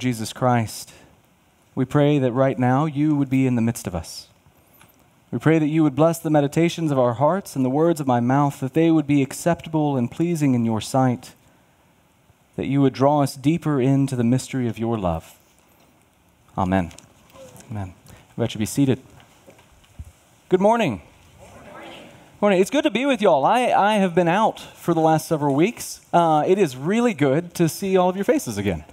Lord Jesus Christ, we pray that right now you would be in the midst of us. We pray that you would bless the meditations of our hearts and the words of my mouth, that they would be acceptable and pleasing in your sight, that you would draw us deeper into the mystery of your love. Amen. Amen. I bet you be seated. Good morning. Morning. It's good to be with y'all. I, I have been out for the last several weeks. Uh, it is really good to see all of your faces again.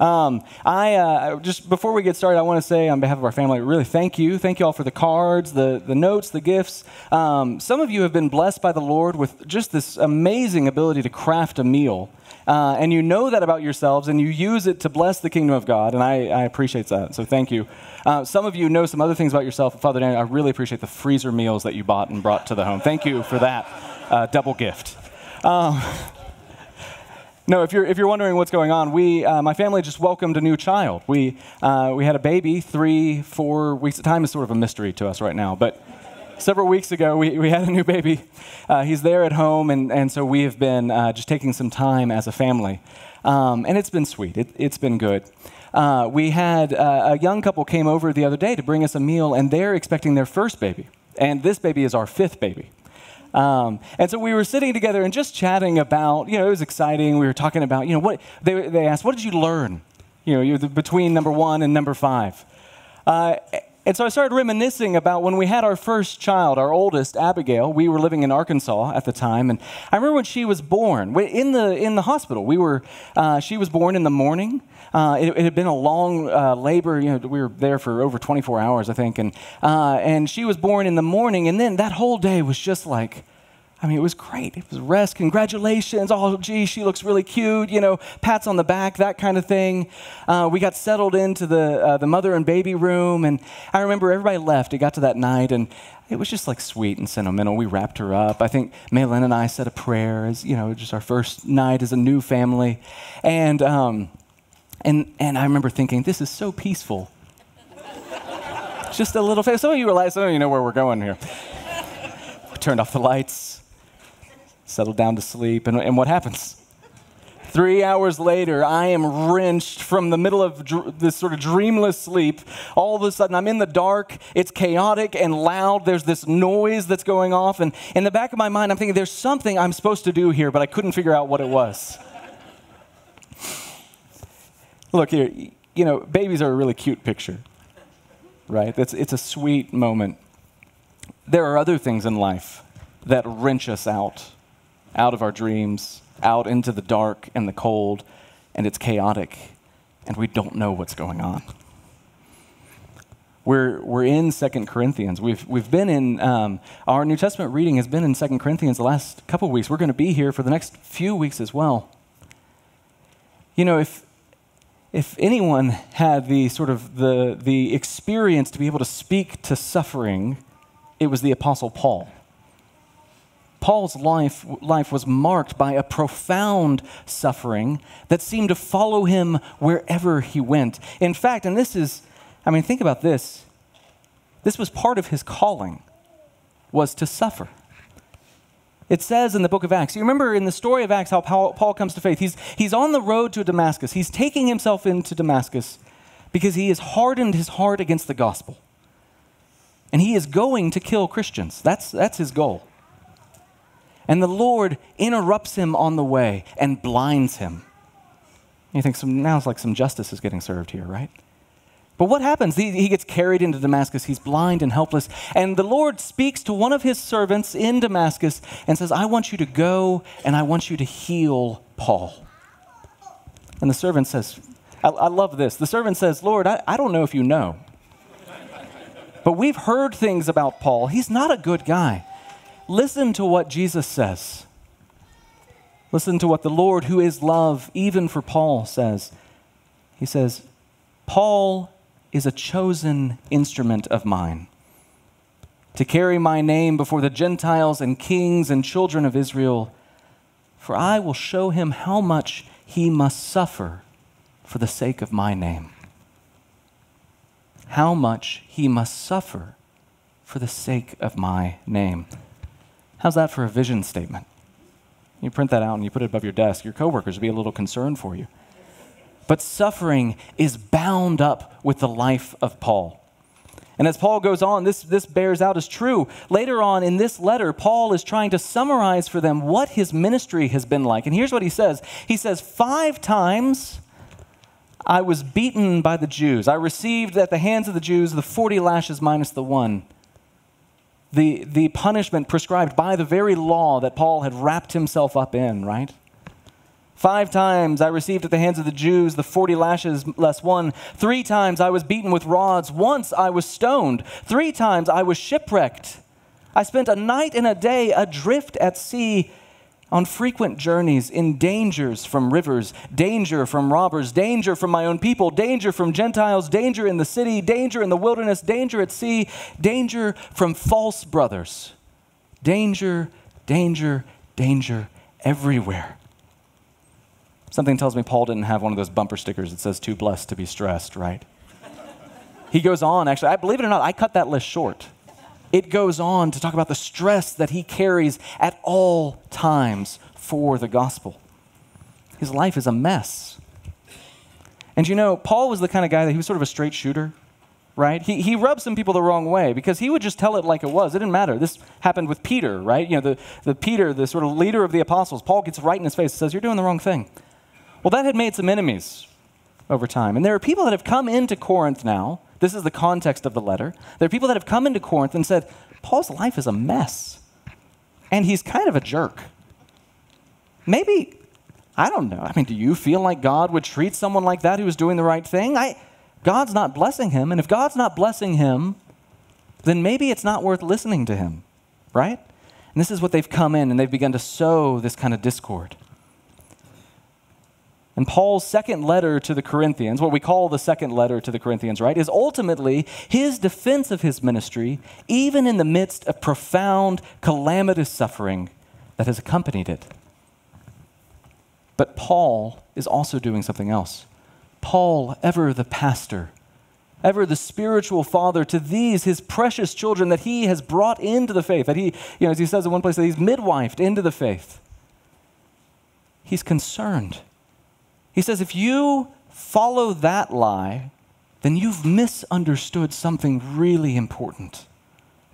Um, I uh, just before we get started, I want to say on behalf of our family, really thank you, thank you all for the cards, the the notes, the gifts. Um, some of you have been blessed by the Lord with just this amazing ability to craft a meal. Uh, and you know that about yourselves, and you use it to bless the kingdom of God, and I, I appreciate that. So thank you. Uh, some of you know some other things about yourself. Father Dan, I really appreciate the freezer meals that you bought and brought to the home. Thank you for that uh, double gift. Um, no, if you're, if you're wondering what's going on, we, uh, my family just welcomed a new child. We, uh, we had a baby, three, four weeks. Of time is sort of a mystery to us right now, but several weeks ago, we, we had a new baby. Uh, he's there at home, and, and so we have been uh, just taking some time as a family. Um, and it's been sweet, it, has been good. Uh, we had uh, a young couple came over the other day to bring us a meal, and they're expecting their first baby. And this baby is our fifth baby. Um, and so we were sitting together and just chatting about, you know, it was exciting. We were talking about, you know, what they, they asked, what did you learn, you know, between number one and number five? Uh, and so I started reminiscing about when we had our first child, our oldest, Abigail. We were living in Arkansas at the time, and I remember when she was born in the in the hospital. We were uh, she was born in the morning. Uh, it, it, had been a long uh, labor. You know, we were there for over 24 hours, I think, and uh, and she was born in the morning, and then that whole day was just like I mean, it was great. It was rest. Congratulations. Oh, gee, she looks really cute. You know, pats on the back, that kind of thing. Uh, we got settled into the, uh, the mother and baby room. And I remember everybody left. It got to that night, and it was just like sweet and sentimental. We wrapped her up. I think Maylin and I said a prayer as, you know, just our first night as a new family. And, um, and, and I remember thinking, this is so peaceful. just a little, some of you realize, some of you know where we're going here. We turned off the lights settled down to sleep. And, and what happens? Three hours later, I am wrenched from the middle of dr- this sort of dreamless sleep. All of a sudden, I'm in the dark. It's chaotic and loud. There's this noise that's going off. And in the back of my mind, I'm thinking, there's something I'm supposed to do here, but I couldn't figure out what it was. Look here, you know, babies are a really cute picture, right? It's a sweet moment. There are other things in life that wrench us out out of our dreams, out into the dark and the cold, and it's chaotic, and we don't know what's going on. We're, we're in Second Corinthians. We've, we've been in, um, our New Testament reading has been in Second Corinthians the last couple weeks. We're going to be here for the next few weeks as well. You know, if, if anyone had the sort of the, the experience to be able to speak to suffering, it was the Apostle Paul. Paul's life, life was marked by a profound suffering that seemed to follow him wherever he went. In fact, and this is, I mean, think about this. This was part of his calling, was to suffer. It says in the book of Acts, you remember in the story of Acts how Paul, comes to faith. He's, he's on the road to Damascus. He's taking himself into Damascus because he has hardened his heart against the gospel. And he is going to kill Christians. That's, that's his goal. And the Lord interrupts him on the way and blinds him. You think some, now it's like some justice is getting served here, right? But what happens? He, he, gets carried into Damascus. He's blind and helpless. And the Lord speaks to one of his servants in Damascus and says, I want you to go and I want you to heal Paul. And the servant says, I, I love this. The servant says, Lord, I, I don't know if you know, but we've heard things about Paul. He's not a good guy. Listen to what Jesus says. Listen to what the Lord, who is love, even for Paul, says. He says, Paul is a chosen instrument of mine to carry my name before the Gentiles and kings and children of Israel, for I will show him how much he must suffer for the sake of my name. How much he must suffer for the sake of my name. How's that for a vision statement? You print that out and you put it above your desk. Your coworkers will be a little concerned for you. but suffering is bound up with the life of Paul. And as Paul goes on, this, this bears out as true. Later on in this letter, Paul is trying to summarize for them what his ministry has been like. And here's what he says He says, Five times I was beaten by the Jews. I received at the hands of the Jews the 40 lashes minus the one. The, the punishment prescribed by the very law that Paul had wrapped himself up in, right? Five times I received at the hands of the Jews the 40 lashes less one. Three times I was beaten with rods. Once I was stoned. Three times I was shipwrecked. I spent a night and a day adrift at sea on frequent journeys in dangers from rivers, danger from robbers, danger from my own people, danger from Gentiles, danger in the city, danger in the wilderness, danger at sea, danger from false brothers. Danger, danger, danger everywhere. Something tells me Paul didn't have one of those bumper stickers that says, too blessed to be stressed, right? he goes on, actually, I believe it or not, I cut that list short. It goes on to talk about the stress that he carries at all times for the gospel. His life is a mess. And you know, Paul was the kind of guy that he was sort of a straight shooter, right? He, he rubbed some people the wrong way because he would just tell it like it was. It didn't matter. This happened with Peter, right? You know, the, the Peter, the sort of leader of the apostles, Paul gets right in his face and says, You're doing the wrong thing. Well, that had made some enemies over time. And there are people that have come into Corinth now. This is the context of the letter. There are people that have come into Corinth and said, Paul's life is a mess. And he's kind of a jerk. Maybe, I don't know. I mean, do you feel like God would treat someone like that who is doing the right thing? I, God's not blessing him. And if God's not blessing him, then maybe it's not worth listening to him, right? And this is what they've come in and they've begun to sow this kind of discord. And Paul's second letter to the Corinthians, what we call the second letter to the Corinthians, right, is ultimately his defense of his ministry, even in the midst of profound, calamitous suffering that has accompanied it. But Paul is also doing something else. Paul, ever the pastor, ever the spiritual father to these, his precious children that he has brought into the faith, that he, you know, as he says in one place, that he's midwifed into the faith. He's concerned he says, if you follow that lie, then you've misunderstood something really important,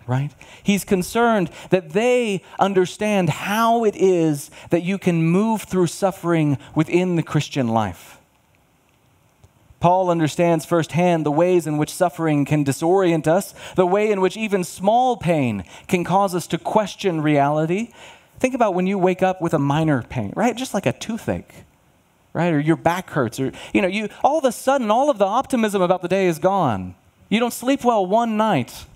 right? He's concerned that they understand how it is that you can move through suffering within the Christian life. Paul understands firsthand the ways in which suffering can disorient us, the way in which even small pain can cause us to question reality. Think about when you wake up with a minor pain, right? Just like a toothache right? Or your back hurts, or, you know, you, all of a sudden, all of the optimism about the day is gone. You don't sleep well one night.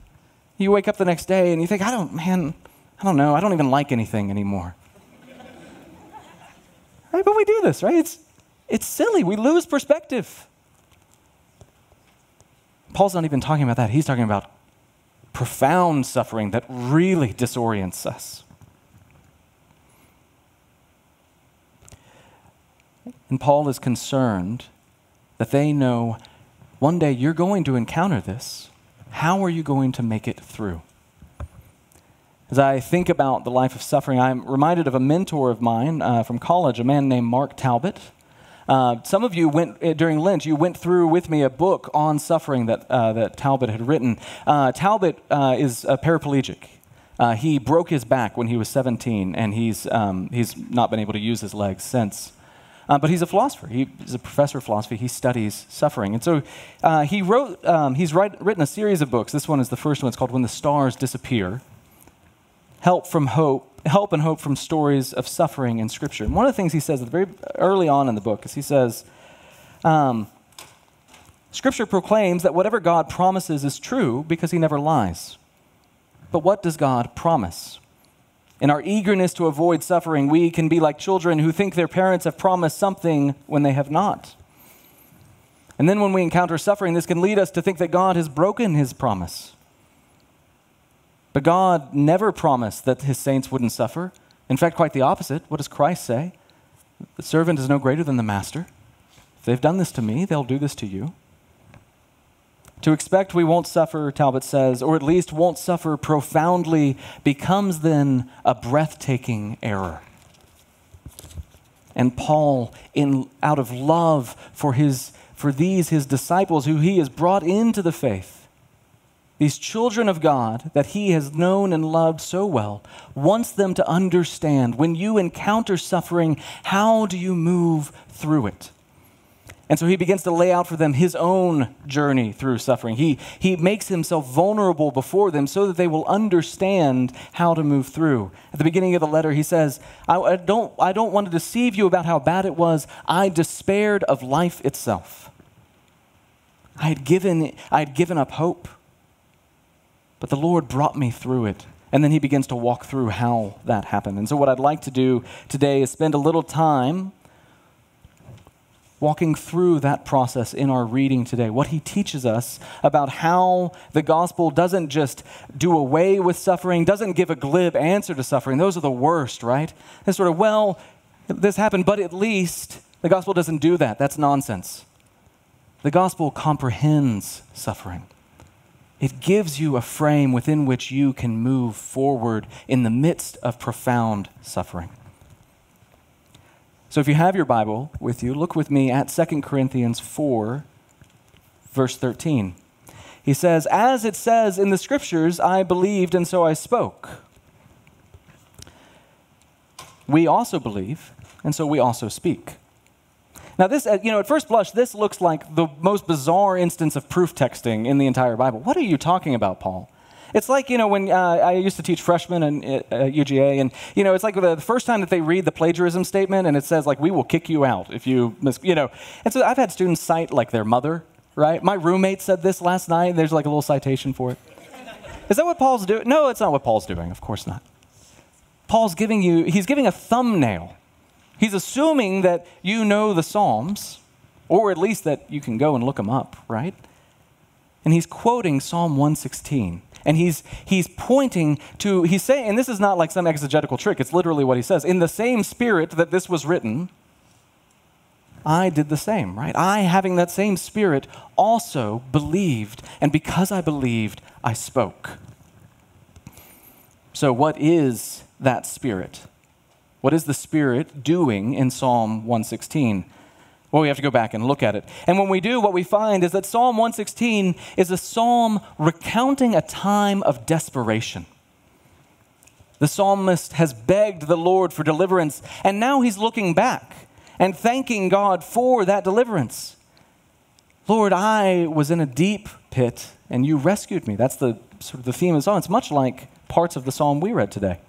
You wake up the next day and you think, I don't, man, I don't know, I don't even like anything anymore. right? But we do this, right? It's, it's silly. We lose perspective. Paul's not even talking about that. He's talking about profound suffering that really disorients us. And Paul is concerned that they know one day you're going to encounter this. How are you going to make it through? As I think about the life of suffering, I'm reminded of a mentor of mine uh, from college, a man named Mark Talbot. Uh, some of you went uh, during Lent. You went through with me a book on suffering that uh, that Talbot had written. Uh, Talbot uh, is a paraplegic. he broke his back when he was 17, and he's um, he's not been able to use his legs since. Uh, but he's a philosopher. He, he's a professor of philosophy. He studies suffering. And so uh, he wrote, um, he's write, written a series of books. This one is the first one. It's called When the Stars Disappear Help from Hope, Help and Hope from Stories of Suffering in Scripture. And one of the things he says very early on in the book is he says, um, Scripture proclaims that whatever God promises is true because he never lies. But what does God promise? In our eagerness to avoid suffering, we can be like children who think their parents have promised something when they have not. And then when we encounter suffering, this can lead us to think that God has broken his promise. But God never promised that his saints wouldn't suffer. In fact, quite the opposite. What does Christ say? The servant is no greater than the master. If they've done this to me, they'll do this to you. To expect we won't suffer, Talbot says, or at least won't suffer profoundly, becomes then a breathtaking error. And Paul, in, out of love for, his, for these, his disciples, who he has brought into the faith, these children of God that he has known and loved so well, wants them to understand when you encounter suffering, how do you move through it? And so he begins to lay out for them his own journey through suffering. He, he makes himself vulnerable before them so that they will understand how to move through. At the beginning of the letter, he says, I, I, don't, I don't want to deceive you about how bad it was. I despaired of life itself. I had given, I had given up hope, but the Lord brought me through it. And then he begins to walk through how that happened. And so, what I'd like to do today is spend a little time walking through that process in our reading today. What he teaches us about how the gospel doesn't just do away with suffering, doesn't give a glib answer to suffering. Those are the worst, right? It's sort of, well, this happened, but at least the gospel doesn't do that. That's nonsense. The gospel comprehends suffering. It gives you a frame within which you can move forward in the midst of profound suffering. So if you have your Bible with you, look with me at 2 Corinthians 4, verse 13. He says, As it says in the scriptures, I believed and so I spoke. We also believe, and so we also speak. Now, this, uh, you know, at first blush, this looks like the most bizarre instance of proof texting in the entire Bible. What are you talking about, Paul? It's like, you know, when uh, I used to teach freshmen in uh, UGA, and, you know, it's like the first time that they read the plagiarism statement and it says, like, we will kick you out if you, miss, you know. And so I've had students cite, like, their mother, right? My roommate said this last night, and there's like a little citation for it. Is that what Paul's doing? No, it's not what Paul's doing. Of course not. Paul's giving you, he's giving a thumbnail. He's assuming that you know the Psalms, or at least that you can go and look them up, right? And he's quoting Psalm 116 and he's, he's pointing to, he's saying, and this is not like some exegetical trick, it's literally what he says. In the same spirit that this was written, I did the same, right? I, having that same spirit, also believed, and because I believed, I spoke. So, what is that spirit? What is the spirit doing in Psalm 116? Well, we have to go back and look at it. And when we do, what we find is that Psalm 116 is a psalm recounting a time of desperation. The psalmist has begged the Lord for deliverance, and now he's looking back and thanking God for that deliverance. Lord, I was in a deep pit and you rescued me. That's the sort of the theme of the song. It's much like parts of the psalm we read today.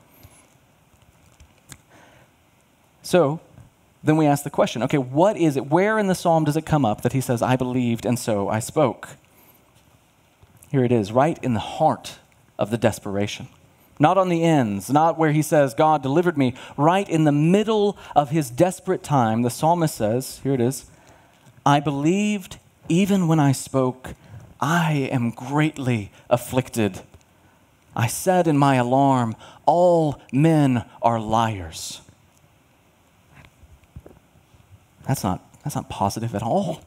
So, then we ask the question okay, what is it? Where in the psalm does it come up that he says, I believed and so I spoke? Here it is, right in the heart of the desperation. Not on the ends, not where he says, God delivered me. Right in the middle of his desperate time, the psalmist says, here it is, I believed even when I spoke, I am greatly afflicted. I said in my alarm, All men are liars. That's not, that's not positive at all.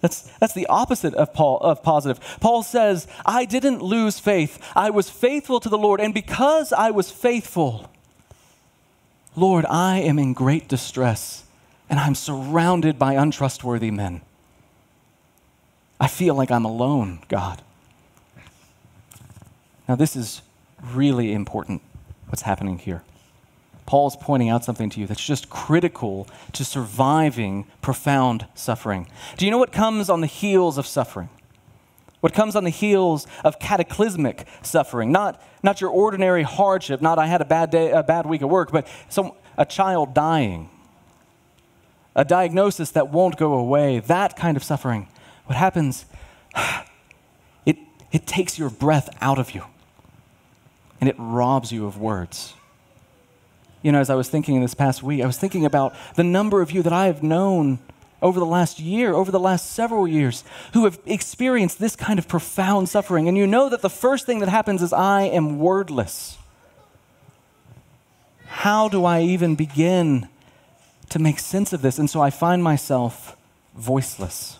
That's, that's the opposite of, Paul, of positive. Paul says, I didn't lose faith. I was faithful to the Lord. And because I was faithful, Lord, I am in great distress and I'm surrounded by untrustworthy men. I feel like I'm alone, God. Now, this is really important what's happening here. Paul's pointing out something to you that's just critical to surviving profound suffering. Do you know what comes on the heels of suffering? What comes on the heels of cataclysmic suffering? Not, not your ordinary hardship, not I had a bad day, a bad week at work, but some, a child dying, a diagnosis that won't go away, that kind of suffering. What happens? It, it takes your breath out of you and it robs you of words you know, as I was thinking this past week, I was thinking about the number of you that I have known over the last year, over the last several years, who have experienced this kind of profound suffering. And you know that the first thing that happens is I am wordless. How do I even begin to make sense of this? And so I find myself voiceless.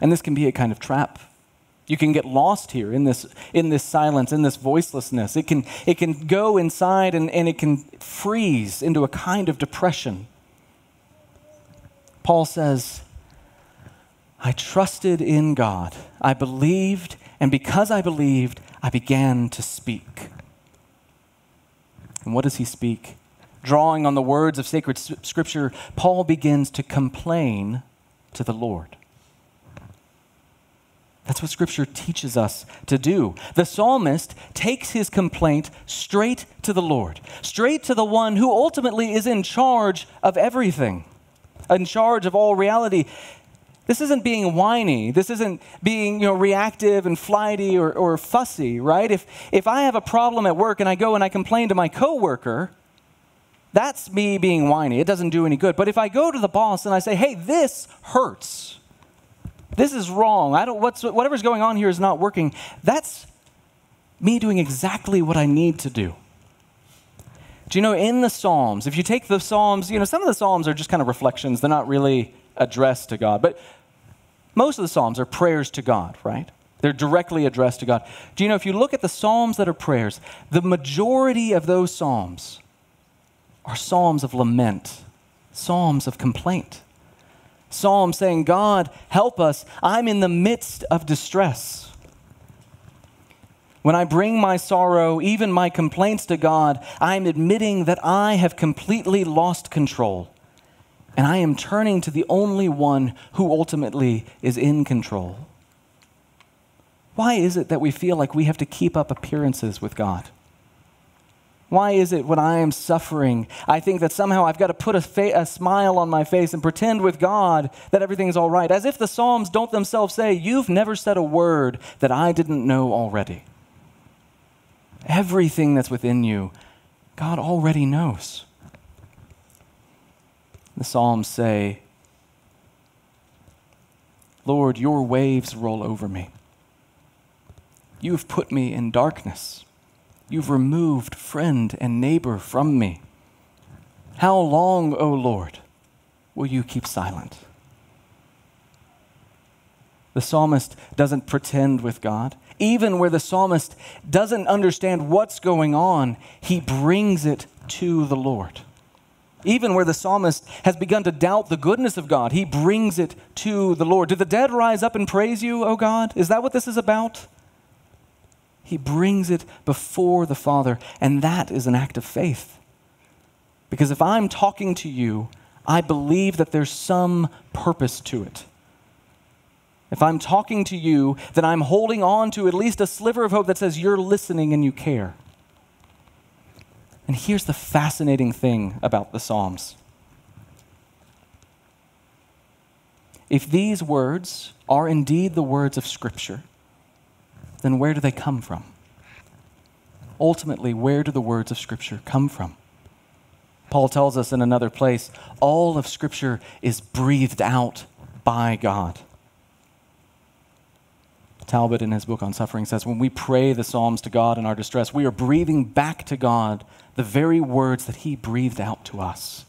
And this can be a kind of trap You can get lost here in this, in this silence, in this voicelessness. It can, it can go inside and, and it can freeze into a kind of depression. Paul says, I trusted in God. I believed, and because I believed, I began to speak. And what does he speak? Drawing on the words of sacred scripture, Paul begins to complain to the Lord. That's what Scripture teaches us to do. The psalmist takes his complaint straight to the Lord, straight to the one who ultimately is in charge of everything, in charge of all reality. This isn't being whiny. This isn't being you know, reactive and flighty or, or fussy, right? If, if I have a problem at work and I go and I complain to my coworker, that's me being whiny. It doesn't do any good. But if I go to the boss and I say, hey, this hurts, this is wrong. I don't, what's, whatever's going on here is not working. That's me doing exactly what I need to do. Do you know in the Psalms, if you take the Psalms, you know, some of the Psalms are just kind of reflections, they're not really addressed to God. But most of the Psalms are prayers to God, right? They're directly addressed to God. Do you know if you look at the Psalms that are prayers, the majority of those Psalms are Psalms of lament, Psalms of complaint psalm saying, God, help us. I'm in the midst of distress. When I bring my sorrow, even my complaints to God, I am admitting that I have completely lost control. And I am turning to the only one who ultimately is in control. Why is it that we feel like we have to keep up appearances with God? Why is it when I am suffering, I think that somehow I've got to put a, a, smile on my face and pretend with God that everything's all right? As if the Psalms don't themselves say, You've never said a word that I didn't know already. Everything that's within you, God already knows. The Psalms say, Lord, your waves roll over me. You have put me in darkness. You've removed friend and neighbor from me. How long, O Lord, will you keep silent? The psalmist doesn't pretend with God. Even where the psalmist doesn't understand what's going on, he brings it to the Lord. Even where the psalmist has begun to doubt the goodness of God, he brings it to the Lord. Did the dead rise up and praise you, O God? Is that what this is about? He brings it before the Father, and that is an act of faith. Because if I'm talking to you, I believe that there's some purpose to it. If I'm talking to you, then I'm holding on to at least a sliver of hope that says you're listening and you care. And here's the fascinating thing about the Psalms. If these words are indeed the words of Scripture, then where do they come from? Ultimately, where do the words of Scripture come from? Paul tells us in another place all of Scripture is breathed out by God. Talbot, in his book on suffering, says when we pray the Psalms to God in our distress, we are breathing back to God the very words that He breathed out to us.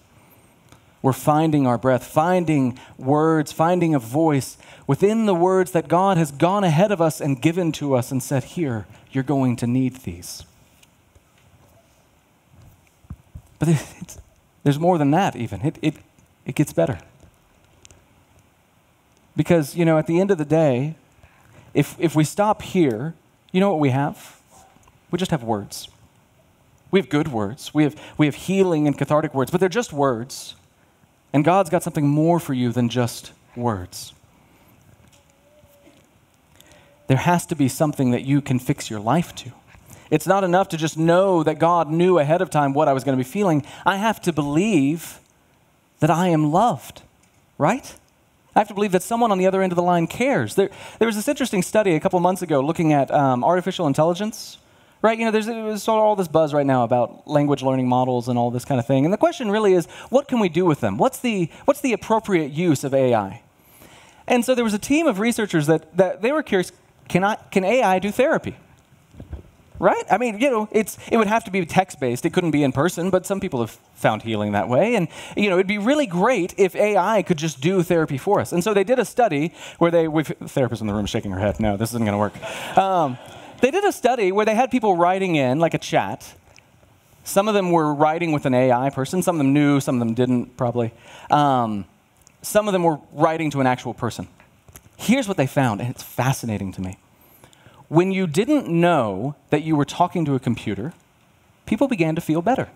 We're finding our breath, finding words, finding a voice within the words that God has gone ahead of us and given to us and said, Here, you're going to need these. But there's more than that, even. It, it, it gets better. Because, you know, at the end of the day, if, if we stop here, you know what we have? We just have words. We have good words. We have, we have healing and cathartic words, but they're just words. And God's got something more for you than just words. There has to be something that you can fix your life to. It's not enough to just know that God knew ahead of time what I was going to be feeling. I have to believe that I am loved, right? I have to believe that someone on the other end of the line cares. There, there was this interesting study a couple months ago looking at um, artificial intelligence right? You know, there's, there's all this buzz right now about language learning models and all this kind of thing. And the question really is, what can we do with them? What's the, what's the appropriate use of AI? And so there was a team of researchers that, that they were curious, can, I, can AI do therapy? right? I mean, you know, it's, it would have to be text based. It couldn't be in person, but some people have found healing that way. And, you know, it'd be really great if AI could just do therapy for us. And so they did a study where they, with therapists in the room shaking her head, no, this isn't going to work. Um, they did a study where they had people writing in, like a chat. Some of them were writing with an AI person, some of them knew, some of them didn't, probably. Um, some of them were writing to an actual person. Here's what they found, and it's fascinating to me when you didn't know that you were talking to a computer, people began to feel better.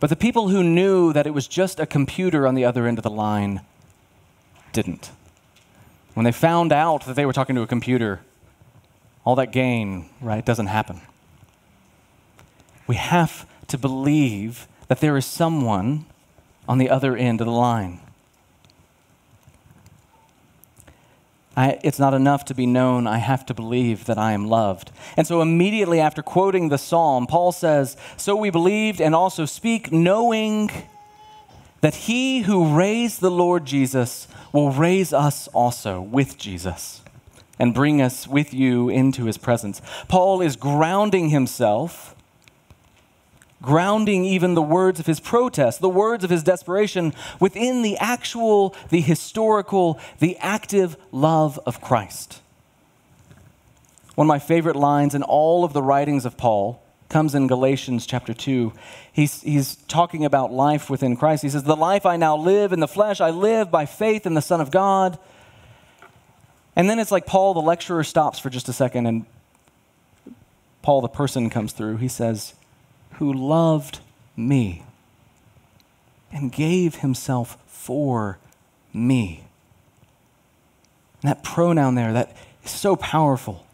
But the people who knew that it was just a computer on the other end of the line didn't. When they found out that they were talking to a computer, all that gain, right, doesn't happen. We have to believe that there is someone on the other end of the line. I, it's not enough to be known. I have to believe that I am loved. And so, immediately after quoting the psalm, Paul says, So we believed and also speak, knowing that he who raised the Lord Jesus will raise us also with Jesus and bring us with you into his presence. Paul is grounding himself grounding even the words of his protest, the words of his desperation within the actual, the historical, the active love of Christ. One of my favorite lines in all of the writings of Paul comes in Galatians chapter 2. He's, he's talking about life within Christ. He says, The life I now live in the flesh, I live by faith in the Son of God. And then it's like Paul, the lecturer, stops for just a second, and Paul, the person, comes through. He says, who loved me and gave himself for me. And that pronoun there, that is so powerful.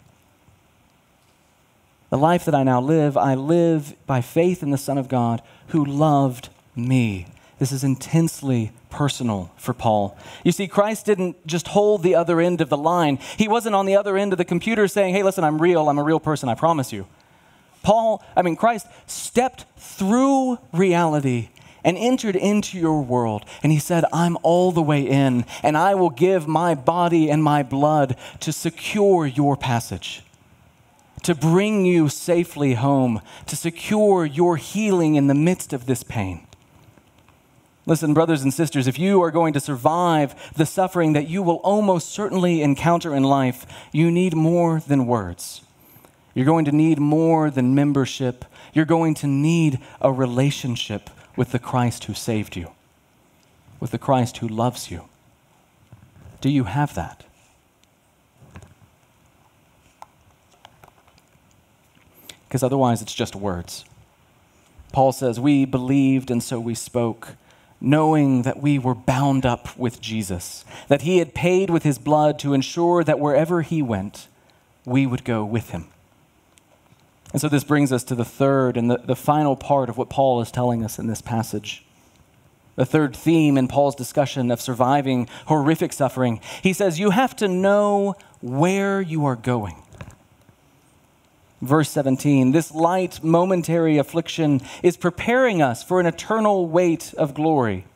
The life that I now live, I live by faith in the Son of God who loved me. This is intensely personal for Paul. You see, Christ didn't just hold the other end of the line. He wasn't on the other end of the computer saying, hey, listen, I'm real, I'm a real person, I promise you. Paul, I mean, Christ stepped through reality and entered into your world. And he said, I'm all the way in, and I will give my body and my blood to secure your passage, to bring you safely home, to secure your healing in the midst of this pain. Listen, brothers and sisters, if you are going to survive the suffering that you will almost certainly encounter in life, you need more than words. You're going to need more than membership. You're going to need a relationship with the Christ who saved you, with the Christ who loves you. Do you have that? Because otherwise, it's just words. Paul says, We believed and so we spoke, knowing that we were bound up with Jesus, that he had paid with his blood to ensure that wherever he went, we would go with him. And so this brings us to the third and the, the final part of what Paul is telling us in this passage. The third theme in Paul's discussion of surviving horrific suffering. He says, You have to know where you are going. Verse 17 This light, momentary affliction is preparing us for an eternal weight of glory.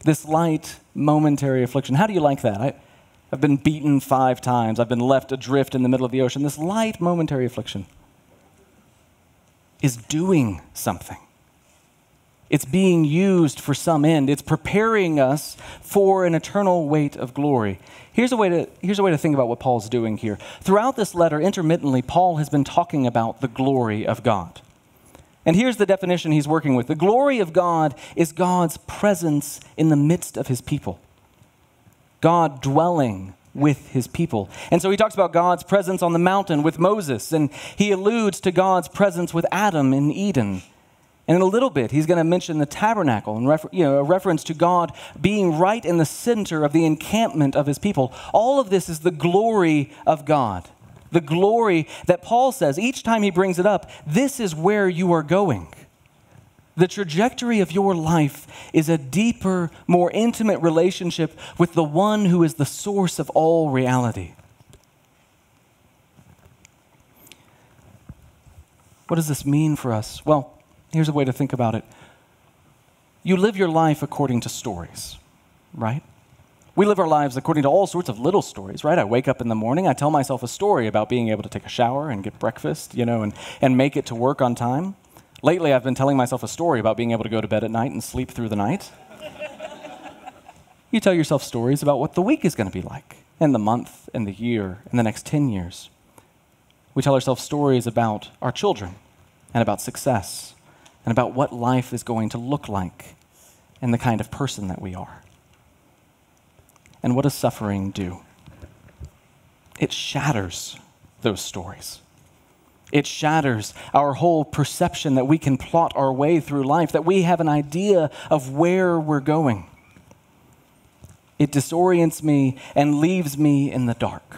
This light, momentary affliction. How do you like that? I, I've been beaten five times, I've been left adrift in the middle of the ocean. This light, momentary affliction is doing something. It's being used for some end. It's preparing us for an eternal weight of glory. Here's a way to, here's a way to think about what Paul's doing here. Throughout this letter, intermittently, Paul has been talking about the glory of God. And here's the definition he's working with the glory of God is God's presence in the midst of his people, God dwelling with his people. And so he talks about God's presence on the mountain with Moses, and he alludes to God's presence with Adam in Eden. And in a little bit, he's going to mention the tabernacle and refer- you know, a reference to God being right in the center of the encampment of his people. All of this is the glory of God. The glory that Paul says each time he brings it up, this is where you are going. The trajectory of your life is a deeper, more intimate relationship with the one who is the source of all reality. What does this mean for us? Well, here's a way to think about it. You live your life according to stories, right? We live our lives according to all sorts of little stories, right? I wake up in the morning, I tell myself a story about being able to take a shower and get breakfast, you know, and, and make it to work on time. Lately, I've been telling myself a story about being able to go to bed at night and sleep through the night. you tell yourself stories about what the week is going to be like, and the month, and the year, and the next 10 years. We tell ourselves stories about our children, and about success, and about what life is going to look like, and the kind of person that we are. And what does suffering do? It shatters those stories. It shatters our whole perception that we can plot our way through life, that we have an idea of where we're going. It disorients me and leaves me in the dark.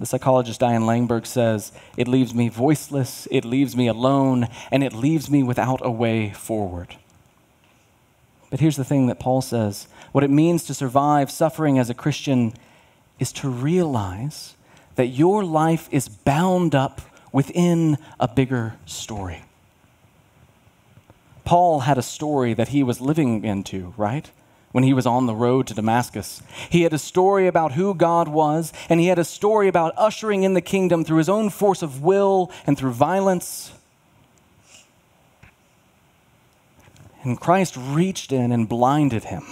The psychologist Diane Langberg says, It leaves me voiceless, it leaves me alone, and it leaves me without a way forward. But here's the thing that Paul says what it means to survive suffering as a Christian is to realize that your life is bound up within a bigger story. Paul had a story that he was living into, right? When he was on the road to Damascus. He had a story about who God was, and he had a story about ushering in the kingdom through his own force of will and through violence. And Christ reached in and blinded him.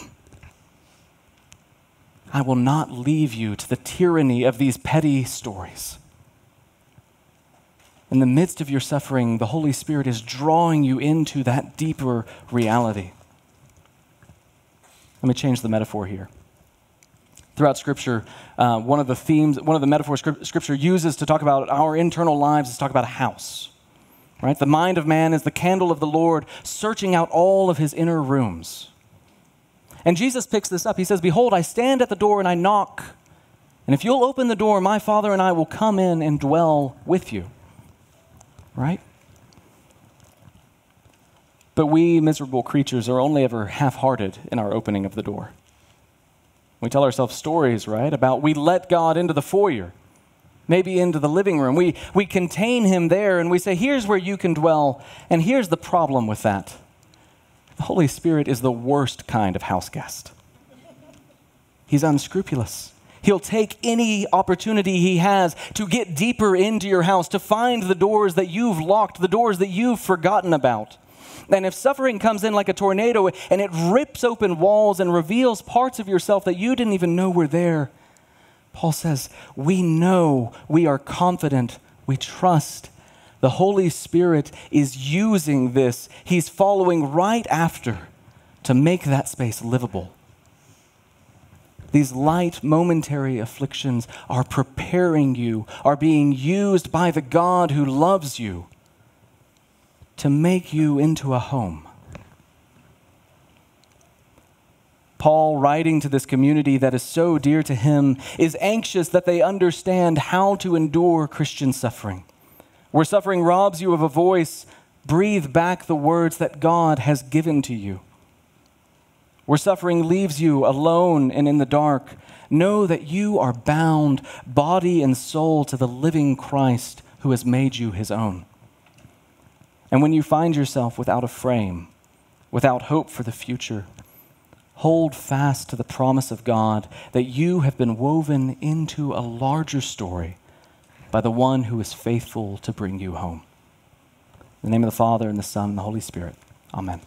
I will not leave you to the tyranny of these petty stories. In the midst of your suffering, the Holy Spirit is drawing you into that deeper reality. Let me change the metaphor here. Throughout Scripture, uh, one of the themes, one of the metaphors Scripture uses to talk about our internal lives is to talk about a house. Right? The mind of man is the candle of the Lord, searching out all of his inner rooms. And Jesus picks this up. He says, Behold, I stand at the door and I knock. And if you'll open the door, my Father and I will come in and dwell with you. Right? But we miserable creatures are only ever half hearted in our opening of the door. We tell ourselves stories, right, about we let God into the foyer maybe into the living room. We, we contain him there and we say, here's where you can dwell. And here's the problem with that the Holy Spirit is the worst kind of house guest. He's unscrupulous. He'll take any opportunity he has to get deeper into your house, to find the doors that you've locked, the doors that you've forgotten about. And if suffering comes in like a tornado and it rips open walls and reveals parts of yourself that you didn't even know were there, Paul says, We know, we are confident, we trust. The Holy Spirit is using this, He's following right after to make that space livable. These light, momentary afflictions are preparing you, are being used by the God who loves you to make you into a home. Paul, writing to this community that is so dear to him, is anxious that they understand how to endure Christian suffering. Where suffering robs you of a voice, breathe back the words that God has given to you. Where suffering leaves you alone and in the dark, know that you are bound, body and soul, to the living Christ who has made you his own. And when you find yourself without a frame, without hope for the future, hold fast to the promise of God that you have been woven into a larger story by the one who is faithful to bring you home. In the name of the Father, and the Son, and the Holy Spirit. Amen.